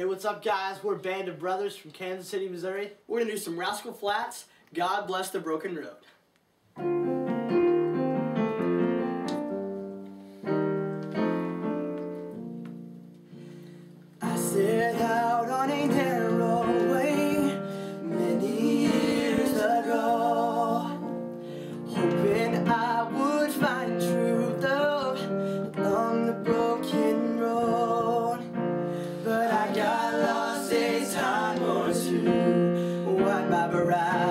Hey, what's up, guys? We're a band of brothers from Kansas City, Missouri. We're gonna do some Rascal Flatts. God bless the broken road. While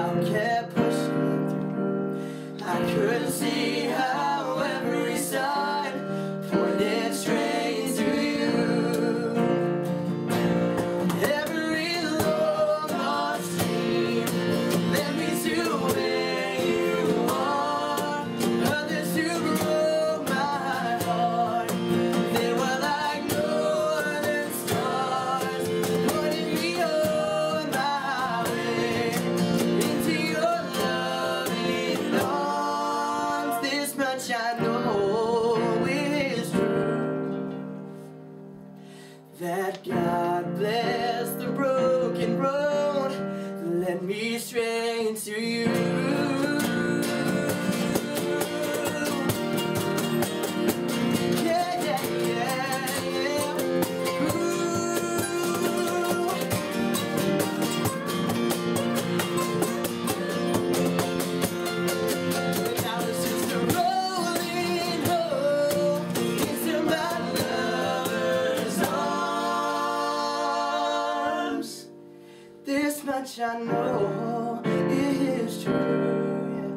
This much I know is true that God bless the broken road led me straight to you. This much I know is true. yeah.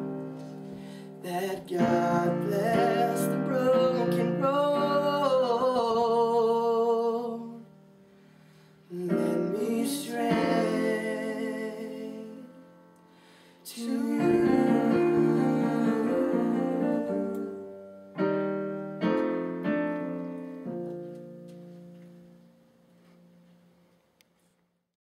That God bless the broken road. Let me stray to